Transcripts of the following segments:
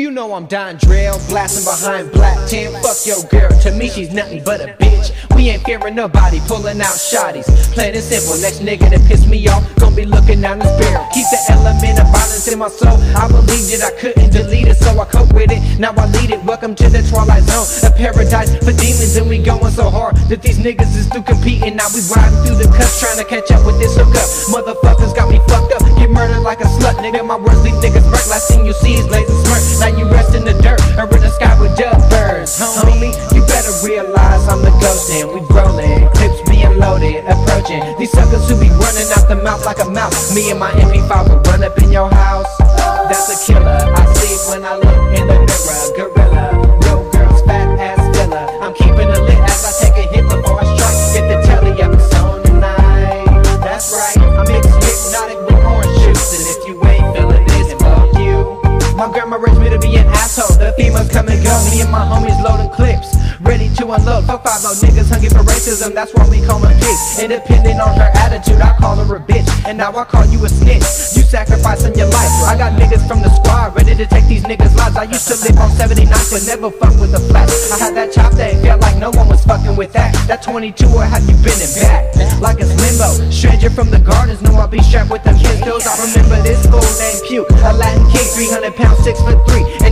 You know I'm Dondrell, blasting behind black tent. Fuck your girl, to me she's nothing but a bitch. We ain't fearing nobody, pulling out shotties. Plain and simple, next nigga that piss me off, gonna be looking down this barrel. Keep the element of violence in my soul. I believed it, I couldn't delete it, so I cope with it. Now I lead it. Welcome to the twilight zone, a paradise for demons, and we going so hard that these niggas is through competing. Now we riding through the cuts, trying to catch up with this hookup. Nigga. My words leave niggas burnt. Last thing you see is laser smirk. Now you rest in the dirt or in the sky with dove birds. Homie, you better realize I'm the ghost and we rolling. Clips being loaded, approaching. These suckers who be running out the mouth like a mouse. Me and my MP5 will run up in your house. That's a killer. I see when I look in the mirror. My grandma raised me to be an asshole. The females come and go. Me and my homies loading clips. Ready to unload. Fuck five old niggas hungry for racism. That's why we call them pigs. Independent on her attitude, I call her a bitch. And now I call you a snitch. You sacrificing your life. I got niggas from the squad I used to live on 79, but never fuck with the flat. I had that chop that felt like no one was fucking with that. That 22 or have you been in back? Like it's limbo. Stranger from the gardens, know I'll be strapped with them pistols. I remember this fool named Pew, a Latin king, 300 pounds, 6 foot 3,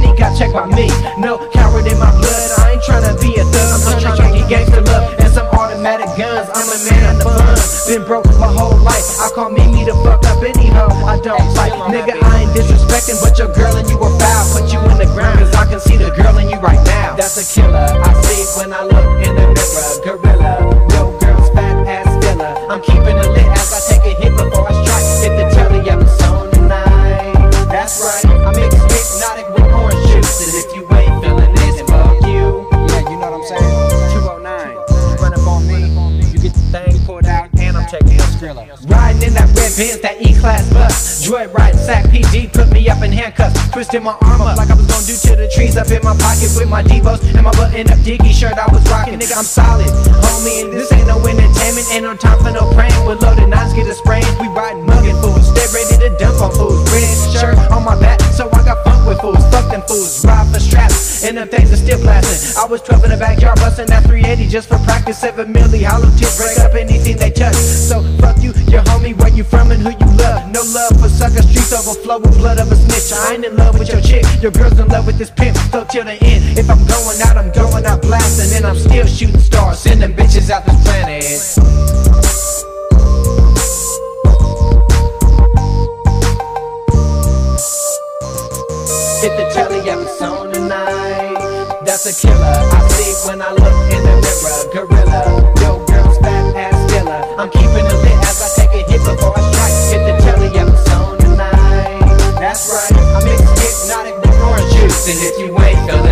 been broke my whole life. I call me me to fuck up any hoe I don't like. Nigga, I ain't disrespecting, but your girl and you are foul. Put you in the ground, cause I can see the girl skrilla. Riding in that red Benz, that E-class bus. Joy riding sack PG, put me up in handcuffs. Twisting my arm up like I was gonna do to the trees up in my pocket with my Devos and my button up diggy shirt I was rocking. Nigga, I'm solid, homie, and this ain't no entertainment. Ain't no time for no praying. With loaded knives, get a spraying. We riding mugging fools, stay ready to dump on fools. British and them things are still blasting. I was 12 in the backyard, busting that 380 just for practice. 7 milli, hollow tips, break up anything they touch. So fuck you, your homie, where you from and who you love. No love for sucker streets overflow with blood of a snitch. I ain't in love with your chick, your girl's in love with this pimp. So till the end, if I'm going out, I'm going out blasting, and I'm still shooting stars, sending bitches out this planet. Hit the telly episode tonight. That's a killer. I see when I look in the mirror. Gorilla, yo girl's fat ass killer. I'm keeping it lit as I take a hit before I strike. Hit the telly episode tonight. That's right. I mix hypnotic with orange juice, and if you ain't feeling